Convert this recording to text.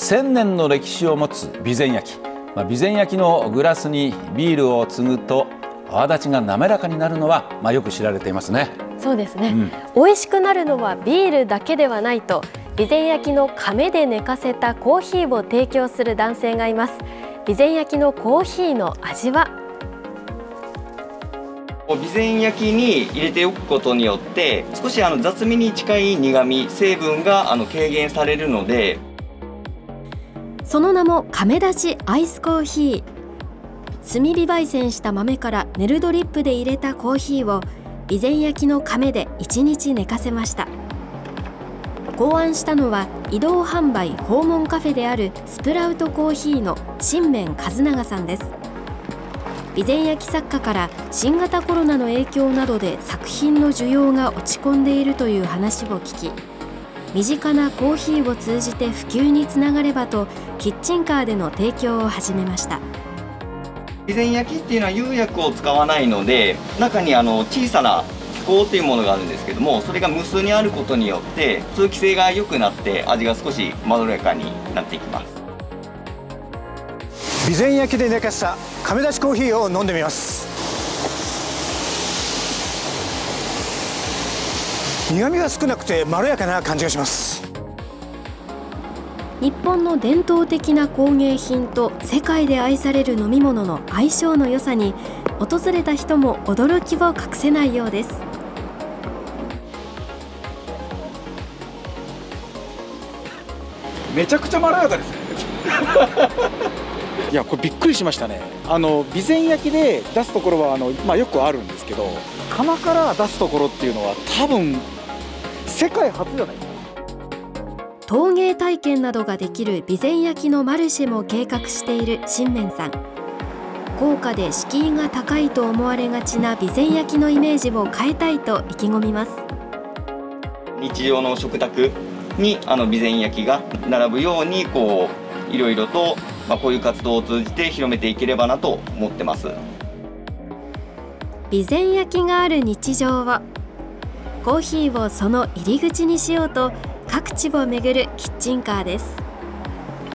千年の歴史を持つ備前焼。き、まあ、備前焼きのグラスにビールを継ぐと泡立ちが滑らかになるのは、まあ、よく知られていますね。そうですね、うん、美味しくなるのはビールだけではないと備前焼きの亀で寝かせたコーヒーを提供する男性がいます。備前焼きのコーヒーの味は？備前焼きに入れておくことによって少しあの雑味に近い苦味成分があの軽減されるのでその名も亀出しアイスコーヒー。炭火焙煎した豆からネルドリップで入れたコーヒーを備前焼の亀で1日寝かせました。考案したのは移動販売訪問カフェであるスプラウトコーヒーの新面和永さんです。備前焼作家から新型コロナの影響などで作品の需要が落ち込んでいるという話を聞き身近なコーヒーを通じて普及につながればとキッチンカーでの提供を始めました。備前焼きっていうのは釉薬を使わないので中にあの小さな気泡というものがあるんですけどもそれが無数にあることによって通気性が良くなって味が少しまろやかになっていきます。備前焼きで寝かした亀出しコーヒーを飲んでみます苦味が少なくてまろやかな感じがします。日本の伝統的な工芸品と世界で愛される飲み物の相性の良さに訪れた人も驚きを隠せないようです。めちゃくちゃまろやかですね。いやこれびっくりしましたね。あの備前焼きで出すところはあの、まあ、よくあるんですけど釜から出すところっていうのは多分世界初じゃない？陶芸体験などができる備前焼のマルシェも計画している新面さん。高価で敷居が高いと思われがちな備前焼のイメージを変えたいと意気込みます。日常の食卓にあの備前焼が並ぶようにこういろいろと、まあ、こういう活動を通じて広めていければなと思ってます。備前焼がある日常をコーヒーをその入り口にしようと各地を巡るキッチンカーです。